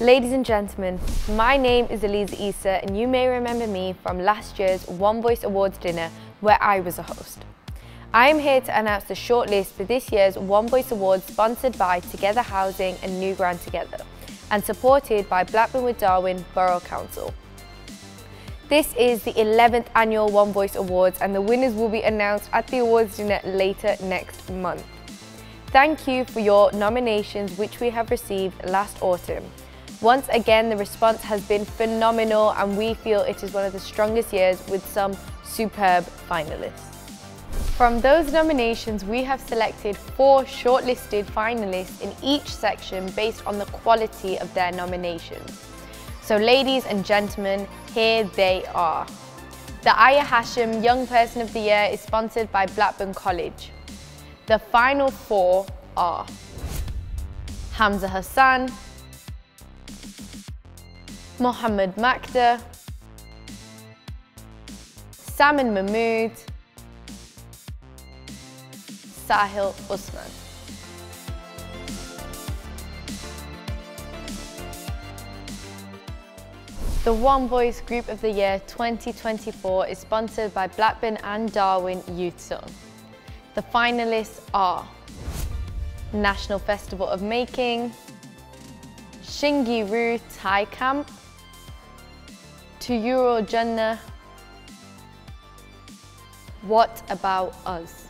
Ladies and gentlemen, my name is Aleeza Isa and you may remember me from last year's One Voice Awards dinner where I was a host. I am here to announce the shortlist for this year's One Voice Awards sponsored by Together Housing and Newground Together and supported by Blackburn with Darwen Borough Council. This is the 11th annual One Voice Awards and the winners will be announced at the awards dinner later next month. Thank you for your nominations which we have received last autumn. Once again, the response has been phenomenal and we feel it is one of the strongest years with some superb finalists. From those nominations, we have selected four shortlisted finalists in each section based on the quality of their nominations. So ladies and gentlemen, here they are. The Aya Hashim Young Person of the Year is sponsored by Blackburn College. The final four are Hamza Hassan, Mohammed Makda, Salman Mahmood, Sahil Usman. The One Voice Group of the Year 2024 is sponsored by Blackburn and Darwen Youth Zone. The finalists are National Festival of Making, Shingi Ru Thai Camp, Tuyuro Jannah, What About Us?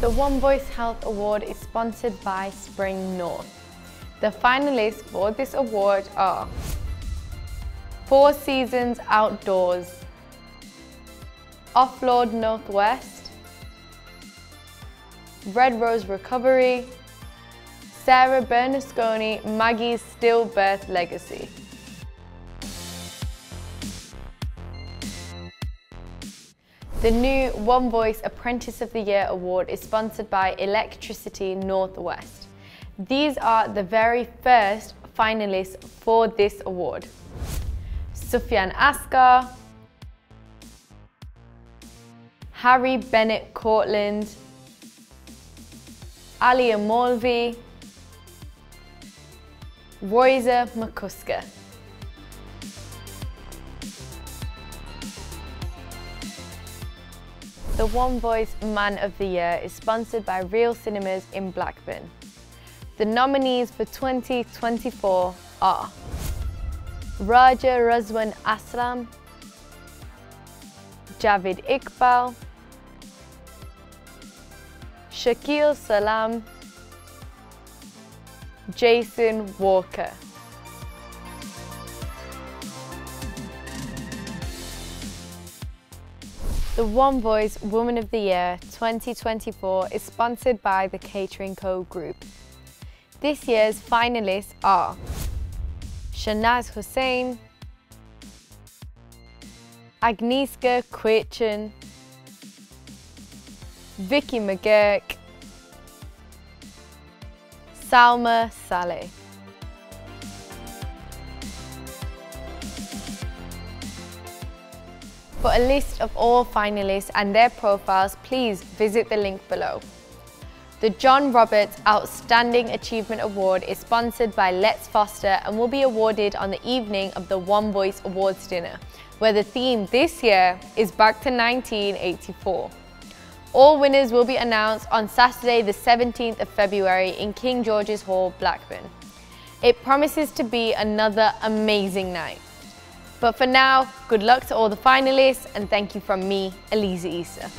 The One Voice Health Award is sponsored by Spring North. The finalists for this award are Four Seasons Outdoors, Offload Northwest, Red Rose Recovery, Sarah Bernasconi, Maggie's Stillbirth Legacy. The new One Voice Apprentice of the Year award is sponsored by Electricity Northwest. These are the very first finalists for this award. Sufyan Askar, Harry Bennett Cortland, Alia Molvi, Royza McCusker. The One Voice Man of the Year is sponsored by Reel Cinemas in Blackburn. The nominees for 2024 are Raja Razwan Aslam, Javid Iqbal, Shakil Salam, Jason Walker. The One Voice Woman of the Year 2024 is sponsored by the Catering Co Group. This year's finalists are Shanaz Hussain, Agnieszka Quitchen, Vicky McGurk, Salma Saleh. For a list of all finalists and their profiles, please visit the link below. The John Roberts Outstanding Achievement Award is sponsored by Let's Foster and will be awarded on the evening of the One Voice Awards dinner, where the theme this year is back to 1984. All winners will be announced on Saturday the 17th of February in King George's Hall, Blackburn. It promises to be another amazing night. But for now, good luck to all the finalists and thank you from me, Aleeza Isa.